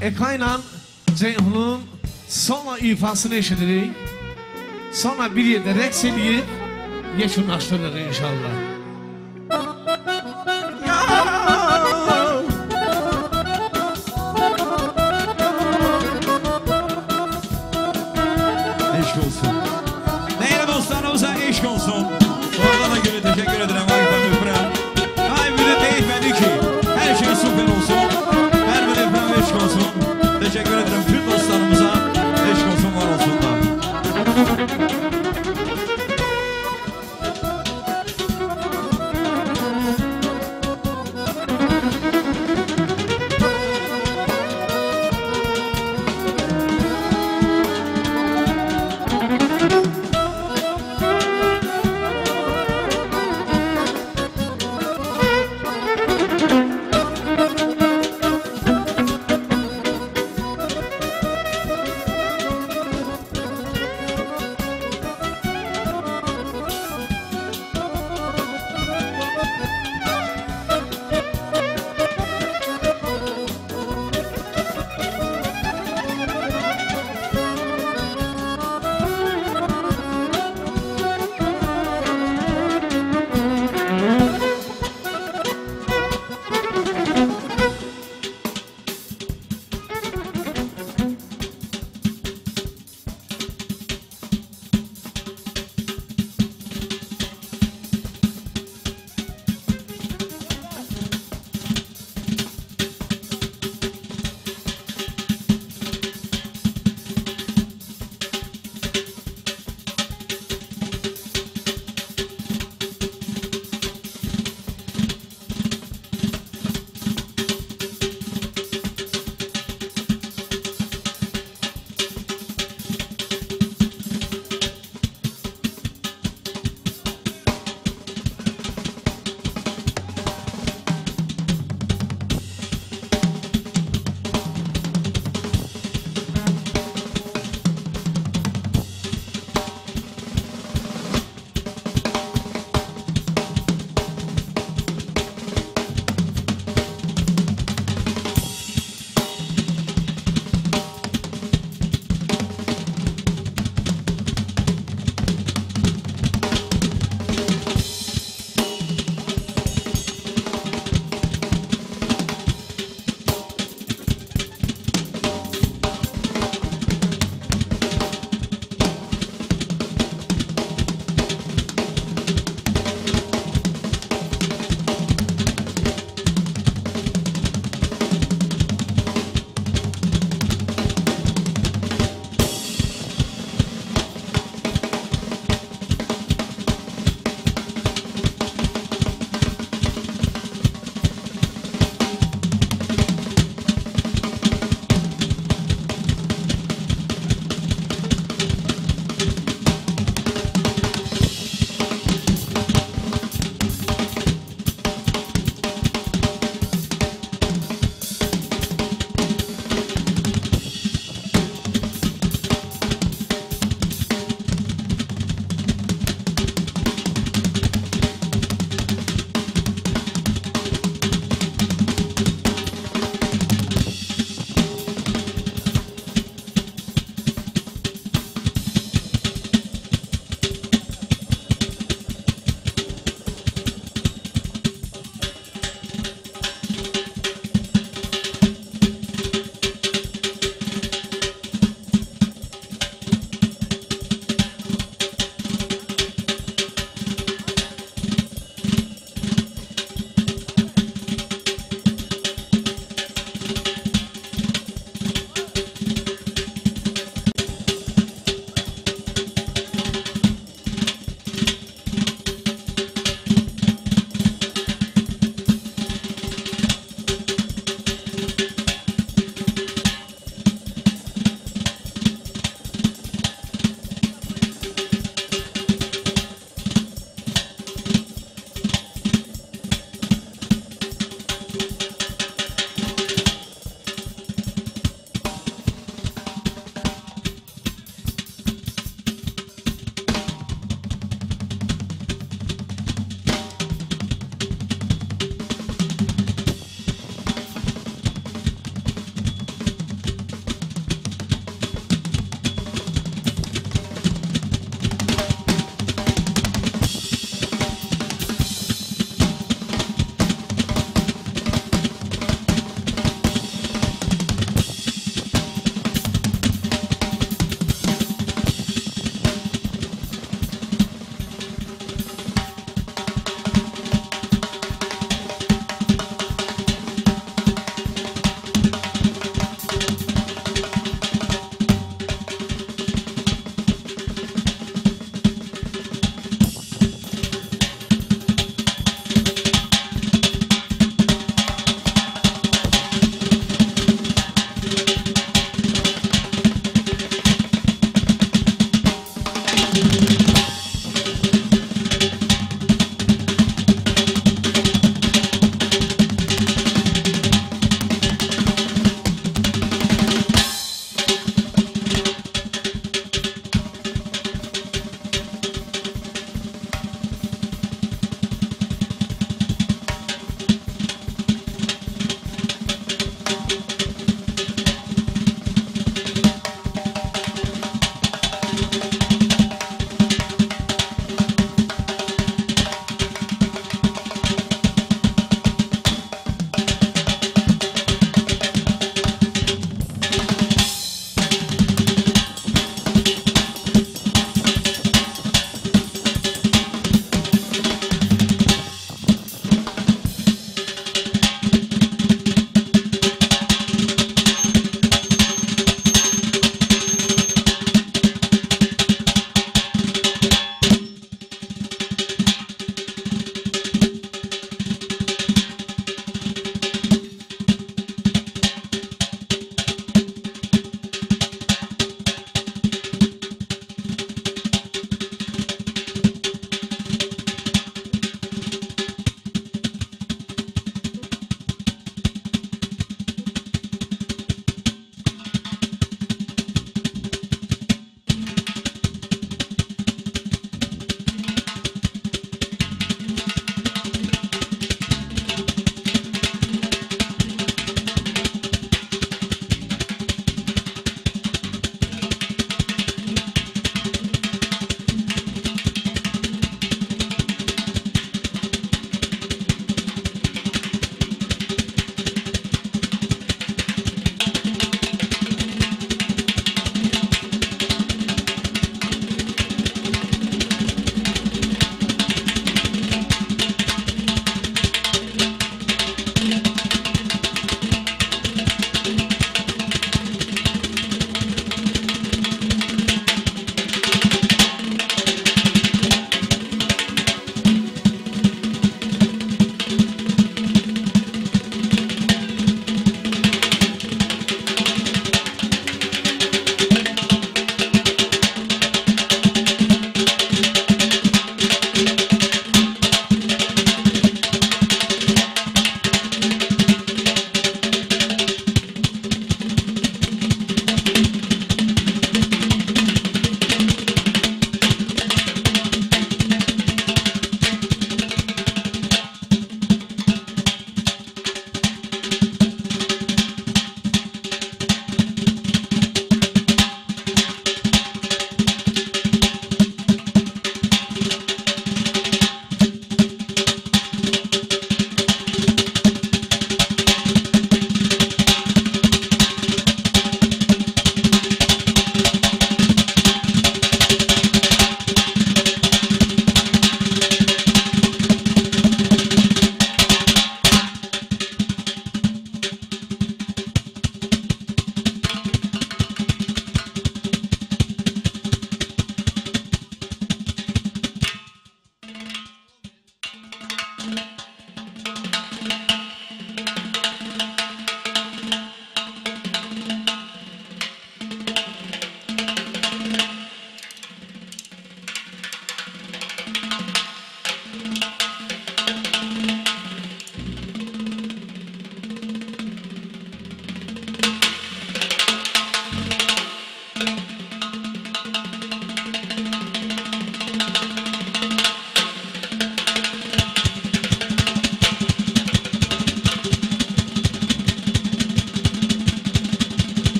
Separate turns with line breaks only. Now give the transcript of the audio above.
Ekay'la Ceyhun'un sonra ifasını eşitirik. Sonra bir yerde reks edip yekunlaştırırıq inşallah.